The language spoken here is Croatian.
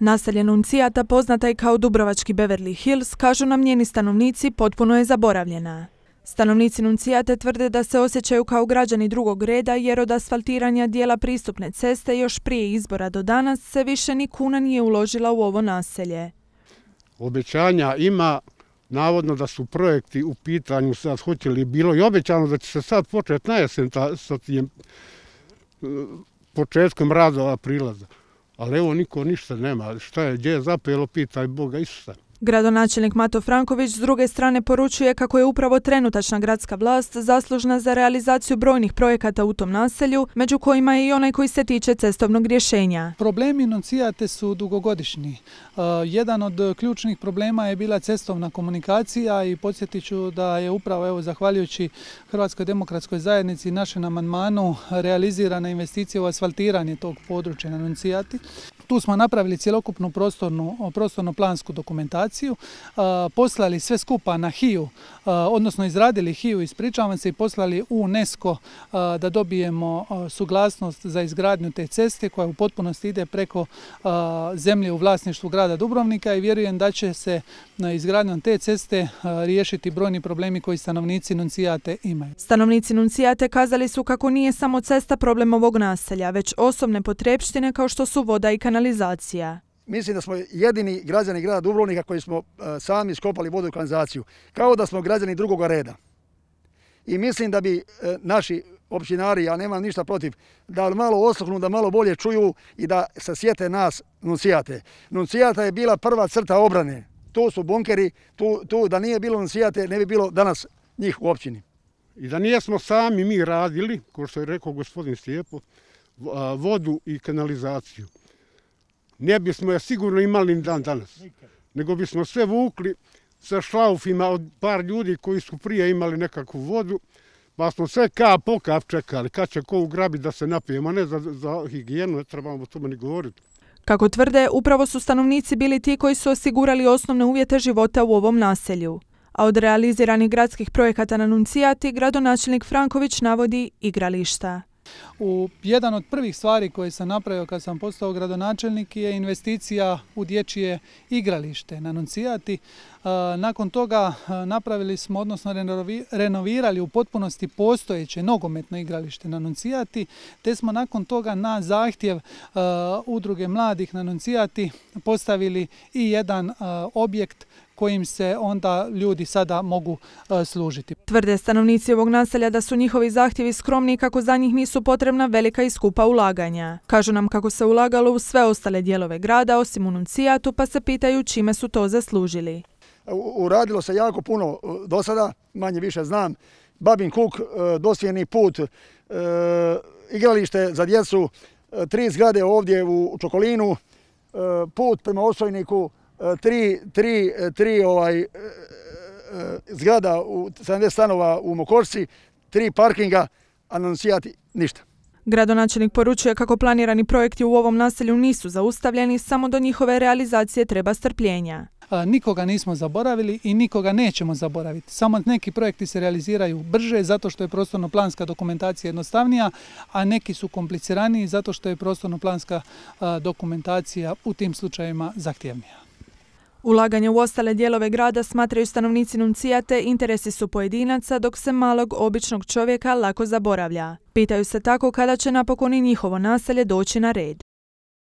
Naselje Nuncijata poznata je kao Dubrovački Beverly Hills, kažu nam njeni stanovnici, potpuno je zaboravljena. Stanovnici Nuncijate tvrde da se osjećaju kao građani drugog reda jer od asfaltiranja dijela pristupne ceste još prije izbora do danas se više ni kuna nije uložila u ovo naselje. Obećanja ima, navodno da su projekti u pitanju sad hoće li bilo i obećano da će se sad početi na jesen sa tim e, početkom radova prilaza. Ali evo niko ništa nema. Šta je, gdje je zapelo, pitaj Boga Isusa. Gradonačelnik Mato Franković s druge strane poručuje kako je upravo trenutačna gradska vlast zaslužna za realizaciju brojnih projekata u tom naselju, među kojima je i onaj koji se tiče cestovnog rješenja. Problemi Nuncijate su dugogodišnji. E, jedan od ključnih problema je bila cestovna komunikacija i podsjetit ću da je upravo evo zahvaljujući Hrvatskoj demokratskoj zajednici i našem amandmanu realizirana investicija u asfaltiranje tog područja na. Tu smo napravili cjelokupnu prostornu, prostorno plansku dokumentaciju, poslali sve skupa na HIU, odnosno izradili HIU, ispričavam se i poslali u UNESCO da dobijemo suglasnost za izgradnju te ceste koja u potpunosti ide preko zemlje u vlasništvu grada Dubrovnika i vjerujem da će se na izgradnjom te ceste riješiti brojni problemi koji stanovnici Nuncijate imaju. Stanovnici Nuncijate kazali su kako nije samo cesta problem ovog naselja, već osobne potrebštine kao što su voda i kanalizacija kanalizacija. Mislim da smo jedini građani grada Dubrovnika koji smo e, sami skopali vodu i kanalizaciju. Kao da smo građani drugoga reda. I mislim da bi e, naši općinari, ja nemam ništa protiv, da malo osluhnu, da malo bolje čuju i da se sjete nas Nuncijate. Nuncijata je bila prva crta obrane. To su bunkeri, tu, tu da nije bilo Nuncijate ne bi bilo danas njih u općini. I da nijesmo sami mi radili, kao što je rekao gospodin Stijepo, vodu i kanalizaciju ne bismo je sigurno imali dan danas. Nego bismo sve vukli sa šlaufima od par ljudi koji su prije imali nekakvu vodu, pa smo sve kap po kap čekali, kad će ko ugrabi da se napijemo, ne za, za higijenu, ne trebamo o tome ni govoriti. Kako tvrde, upravo su stanovnici bili ti koji su osigurali osnovne uvjete života u ovom naselju. A od realiziranih gradskih projekata na Nuncijati, gradonačelnik Franković navodi igrališta. U jedan od prvih stvari koje sam napravio kad sam postao gradonačelnik je investicija u dječje igralište na Nuncijati. Nakon toga napravili smo, odnosno renovirali u potpunosti postojeće nogometno igralište na Nuncijati, te smo nakon toga na zahtjev udruge mladih na Nuncijati postavili i jedan objekt kojim se onda ljudi sada mogu e, služiti. Tvrde stanovnici ovog naselja da su njihovi zahtjevi skromni kako za njih nisu potrebna velika i skupa ulaganja. Kažu nam kako se ulagalo u sve ostale dijelove grada osim u Nuncijatu pa se pitaju čime su to zaslužili. Uradilo se jako puno e, do sada, manje više znam. Babin Kuk, e, dosvijeni put, igralište za djecu, tri zgrade ovdje u Čokolinu, put prema Osojniku, tri, tri, tri ovaj, e, e, zgrada, u 70 stanova u Mokorci, tri parkinga, anonsijati ništa. Gradonačelnik poručuje kako planirani projekti u ovom naselju nisu zaustavljeni, samo do njihove realizacije treba strpljenja. Nikoga nismo zaboravili i nikoga nećemo zaboraviti. Samo neki projekti se realiziraju brže zato što je prostorno-planska dokumentacija jednostavnija, a neki su kompliciraniji zato što je prostorno-planska dokumentacija u tim slučajevima zahtjevnija. Ulaganje u ostale dijelove grada smatraju stanovnici Nuncijate interesi su pojedinaca dok se malog običnog čovjeka lako zaboravlja. Pitaju se tako kada će napokon i njihovo naselje doći na red.